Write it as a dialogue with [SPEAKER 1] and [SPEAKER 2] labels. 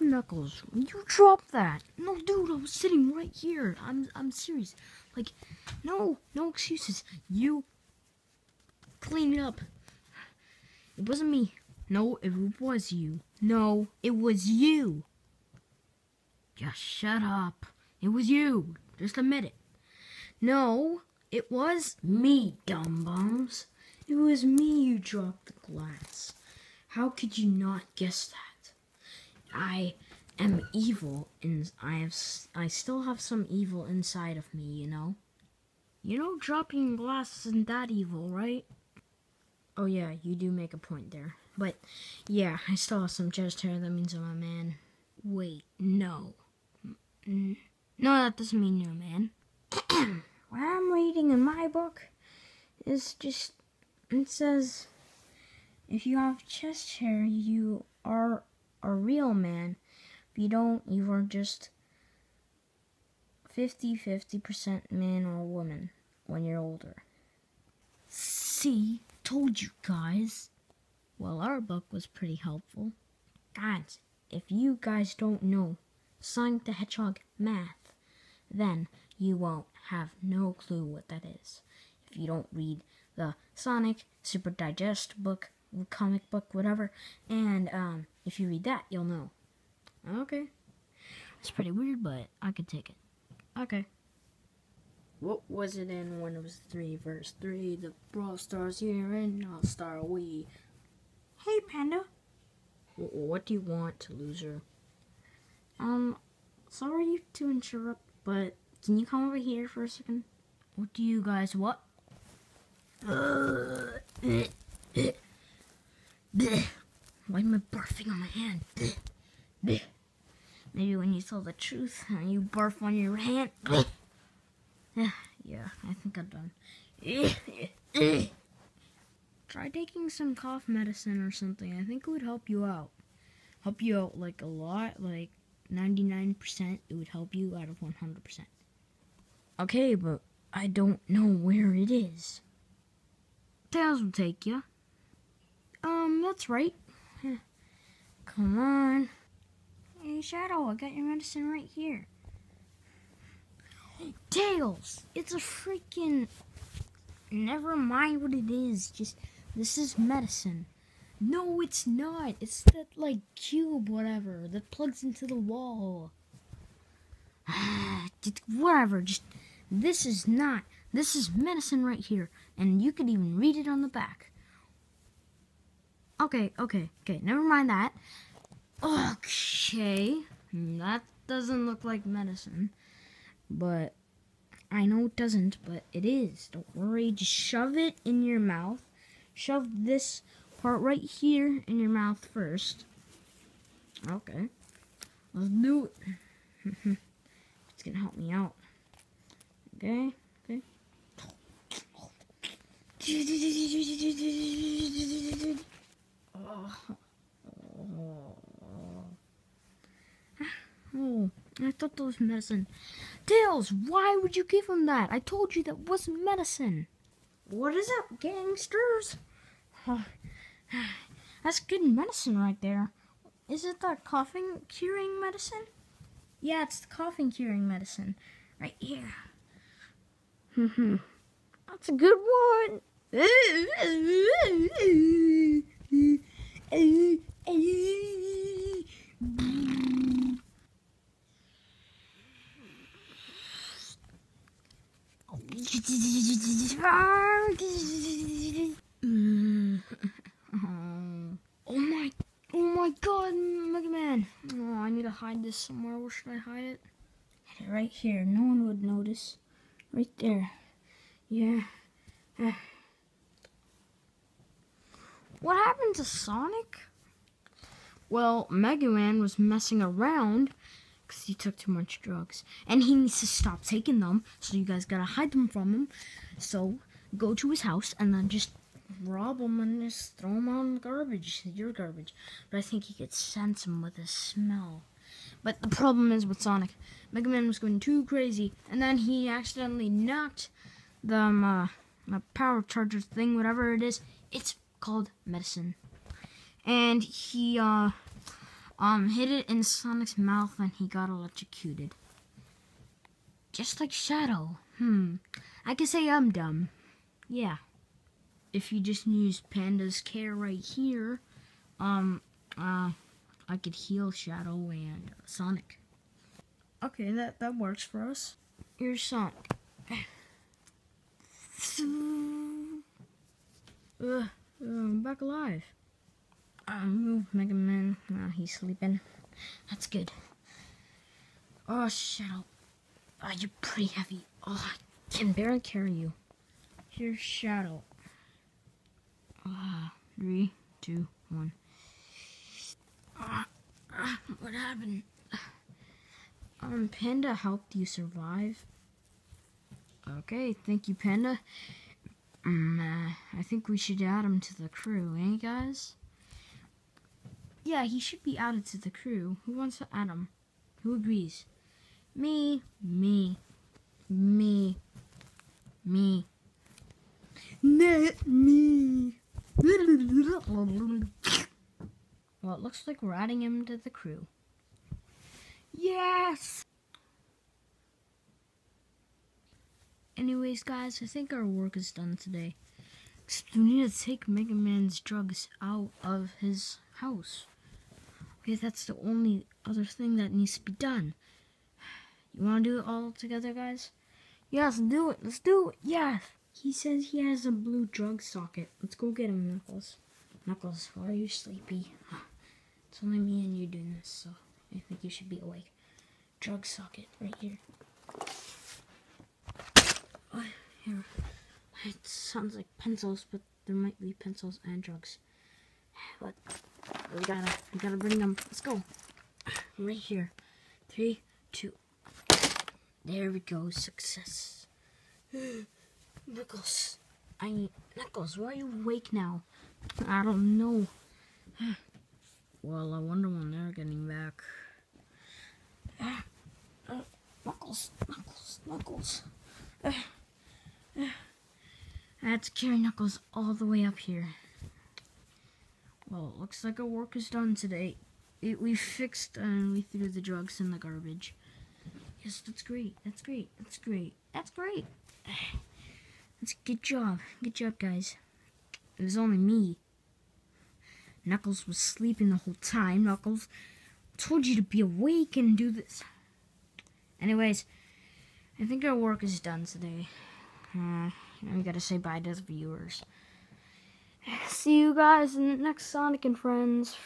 [SPEAKER 1] Knuckles, you dropped that. No, dude, I was sitting right here. I'm, I'm serious. Like, no, no excuses. You clean it up. It wasn't me. No, it was you. No, it was you. Just shut up. It was you. Just admit it. No, it was me, dumb bums. It was me who dropped the glass. How could you not guess that? I am evil, and I have I still have some evil inside of me. You know. You know, dropping glass isn't that evil, right? Oh yeah, you do make a point there. But yeah, I still have some chest hair. That means I'm a man. Wait, no. Mm, no, that doesn't mean you're a man. what I'm reading in my book is just it says if you have chest hair, you are a real man. If you don't, you are just 50 50% man or woman when you're older. See, told you guys. Well, our book was pretty helpful. Guys, if you guys don't know Sonic the Hedgehog math, then you won't have no clue what that is. If you don't read the Sonic Super Digest book, comic book, whatever, and um, if you read that, you'll know. Okay. It's pretty weird, but I could take it. Okay. What was it in when it was 3 verse 3? The Brawl Stars here and All Star We. Hey, Panda. W- what do you want, loser? Um, sorry to interrupt, but can you come over here for a second? What do you guys what? Uh, Why am I barfing on my hand? Maybe when you tell the truth and you barf on your hand. yeah, I think I'm done. Try taking some cough medicine or something. I think it would help you out. Help you out like a lot, like 99%. It would help you out of 100%. Okay, but I don't know where it is. Tails will take you. Um, that's right. Come on. Hey, Shadow, I got your medicine right here. Tails, it's a freaking. Never mind what it is. Just this is medicine. No, it's not. It's that like cube, whatever, that plugs into the wall. whatever. Just this is not. This is medicine right here, and you could even read it on the back. Okay, okay, okay. Never mind that. Okay, that doesn't look like medicine, but I know it doesn't, but it is. Don't worry. Just shove it in your mouth. Shove this part right here in your mouth first. Okay. Let's do it. it's gonna help me out. Okay, okay. Oh. Oh, I thought that was medicine. Tails, why would you give him that? I told you that wasn't medicine. What is it, gangsters? that's good medicine right there. Is it the coughing curing medicine? Yeah, it's the coughing curing medicine. Right here. Hmm. That's a good one. oh my, oh my god, Mega Man. Oh, I need to hide this somewhere. Where should I hide it? Right here. No one would notice. Right there. Yeah. Ah. What happened to Sonic? Well, Mega Man was messing around because he took too much drugs. And he needs to stop taking them, so you guys gotta hide them from him. So, go to his house and then just rob him and just throw him on the garbage, your garbage. But I think he could sense him with his smell. But the problem is with Sonic, Mega Man was going too crazy, and then he accidentally knocked the um, uh, power charger thing, whatever it is. It's called medicine. And he, uh, um hit it in Sonic's mouth and he got electrocuted. Just like Shadow. Hmm. I can say I'm dumb. Yeah. If you just use Panda's care right here, um, uh, I could heal Shadow and Sonic.
[SPEAKER 2] Okay, that, that works for us.
[SPEAKER 1] Here's Sonic. Ugh, I'm back alive. Um, move, Mega Man. Ah, he's sleeping. That's good. Oh, Shadow. Oh, you're pretty heavy. Oh, I can barely carry you. Here's Shadow. Ah, three, two, one. Ah, ah, what happened? Um, Panda helped you survive. Okay, thank you, Panda. Mm, uh, I think we should add him to the crew, eh, guys? Yeah, he should be added to the crew. Who wants to add him? Who agrees? Me, me, me, me. Not me. Well, it looks like we're adding him to the crew. Yes! Anyways, guys, I think our work is done today. We need to take Mega Man's drugs out of his house. Okay, that's the only other thing that needs to be done. You want to do it all together, guys? Yes, do it. Let's do it. Yes. He says he has a blue drug socket. Let's go get him, Knuckles. Knuckles, why are you sleepy? It's only me and you doing this, so I think you should be awake. Drug socket right here. Oh, It sounds like pencils, but there might be pencils and drugs. But we gotta, we gotta bring them. Let's go. Right here. Three, two. There we go. Success. Knuckles. I Knuckles, why are you awake now? I don't know. well, I wonder when they're getting back. Uh, Knuckles, Knuckles, Knuckles. Uh. I had to carry Knuckles all the way up here. Well, it looks like our work is done today. It, we fixed and we threw the drugs in the garbage. Yes, that's great. That's great. That's great. That's great. That's good job. Good job, guys. It was only me. Knuckles was sleeping the whole time. Knuckles told you to be awake and do this. Anyways, I think our work is done today. Uh, I gotta say bye to the viewers. See you guys in the next Sonic and Friends.